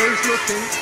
goes looking